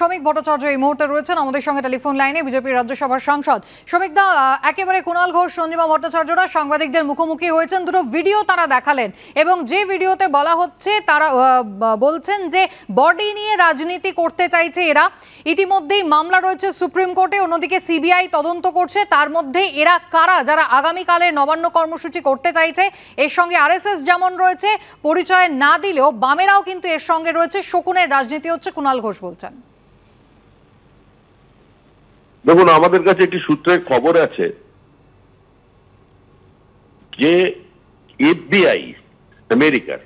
শ্রমিক ভট্টাচার্য এই মুহূর্তে রয়েছেন আমাদের সঙ্গে টেলিফোন লাইনে বিজেপির রাজ্যসভার সাংসদ। শ্রমিক দা একেবারে কুণাল ঘোষ, সঞ্জীবা ভট্টাচার্যরা সাংবাদিকদের মুখোমুখি হয়েছেন। দুটো ভিডিও তারা দেখালেন এবং যে ভিডিওতে বলা হচ্ছে তারা বলছেন যে বডি নিয়ে রাজনীতি করতে চাইছে এরা। ইতিমধ্যেই মামলা রয়েছে সুপ্রিম কোর্টে, অন্যদিকে সিবিআই তদন্ত করছে। তার মধ্যে এরা কারা? যারা আগামীকালে নবান্ন কর্মসূচি করতে চাইছে, এর সঙ্গে আরএসএস যেমন রয়েছে, পরিচয় না দিলেও বামেরাও কিন্তু এর সঙ্গে রয়েছে। শকুনের রাজনীতি হচ্ছে কুণাল ঘোষ বলছেন। দেখুন, আমাদের কাছে একটি সূত্রের খবর আছে যে এফবিআই, আমেরিকার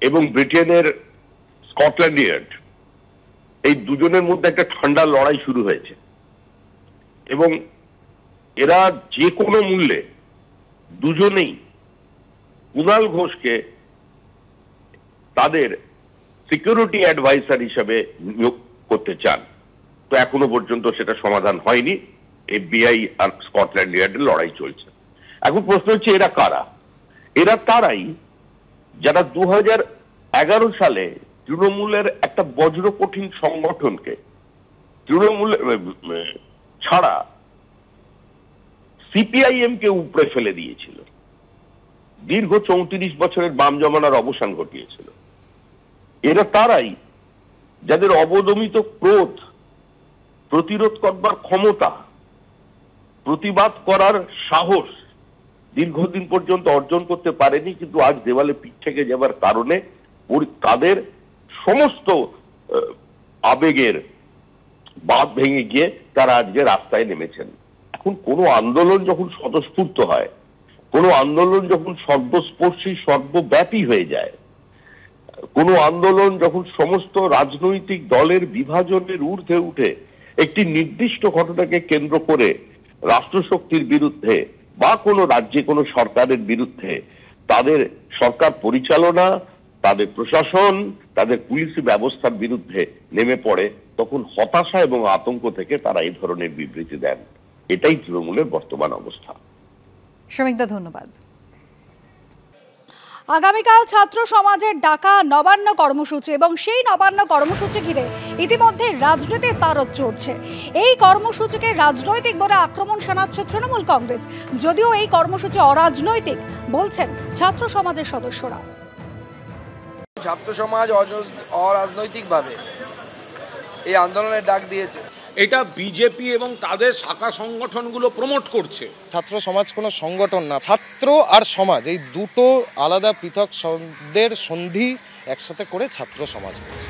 এবং ব্রিটেনের স্কটল্যান্ড ইয়ার্ড এই দুজনের মধ্যে একটা ঠান্ডা লড়াই শুরু হয়েছে। এবং এরা যে কোনো মূল্যে দুজনেই কুণাল ঘোষকে তাদের সিকিউরিটি অ্যাডভাইসার হিসাবে নিয়োগ করতে চান। তো এখনও পর্যন্ত সেটা সমাধান হয়নি। এফবিআই আর স্কটল্যান্ড ইয়ার্ডের লড়াই চলছে। এখন প্রশ্ন হচ্ছে, এরা কারা? এরা তারাই যারা দু এগারো সালে তৃণমূলের একটা বজ্র কঠিন সংগঠনকে তৃণমূল ছাড়া সিপিআইএম কে উপড়ে ফেলে দিয়েছিল। দীর্ঘ চৌত্রিশ বছরের বাম জমানার অবসান ঘটিয়েছিল। এরা তারাই যাদের অবদমিত ক্রোধ প্রতিরোধ করবার ক্ষমতা, প্রতিবাদ করার সাহস দীর্ঘদিন পর্যন্ত অর্জন করতে পারেনি, কিন্তু আজ দেওয়ালে পিঠ থেকে যাবার কারণে তাদের সমস্ত আবেগের বাঁধ ভেঙে গিয়ে তারা আজকে রাস্তায় নেমেছেন। এখন কোনো আন্দোলন যখন স্বতঃস্ফূর্ত হয়, কোনো আন্দোলন যখন সর্বস্পর্শী, সর্বব্যাপী হয়ে যায়, কোনো আন্দোলন যখন সমস্ত রাজনৈতিক দলের বিভাজনের ঊর্ধ্বে উঠে একটি নির্দিষ্ট ঘটনাকে কেন্দ্র করে রাষ্ট্রশক্তির বিরুদ্ধে বা কোনো রাজ্যে কোনো সরকারের বিরুদ্ধে তাদের সরকার পরিচালনা, তাদের প্রশাসন, তাদের পুলিশ ব্যবস্থার বিরুদ্ধে নেমে পড়ে, তখন হতাশা এবং আতঙ্ক থেকে তারা এই ধরনের বিবৃতি দেন। এটাই তৃণমূলের বর্তমান অবস্থা। শ্রমিকদা, ধন্যবাদ। আগামীকাল ছাত্র সমাজের ডাকা নবান্ন কর্মসূচি এবং সেই নবান্ন কর্মসূচি ঘিরে ইতিমধ্যে রাজনীতির তারত চড়ছে। এই কর্মসূচিকে রাজনৈতিক বলে আক্রমণ শানাচ্ছে তৃণমূল কংগ্রেস। যদিও এই কর্মসূচি অরাজনৈতিক, বলছেন ছাত্র সমাজের সদস্যরা। ছাত্র সমাজ অরাজনৈতিকভাবে এই আন্দোলনের ডাক দিয়েছে। এটা বিজেপি এবং তাদের শাখা সংগঠনগুলো প্রমোট করছে। ছাত্র সমাজ কোনো সংগঠন না ছাত্র আর সমাজ এই দুটো আলাদা পৃথক শব্দের সন্ধি একসাথে করে ছাত্র সমাজ হয়েছে।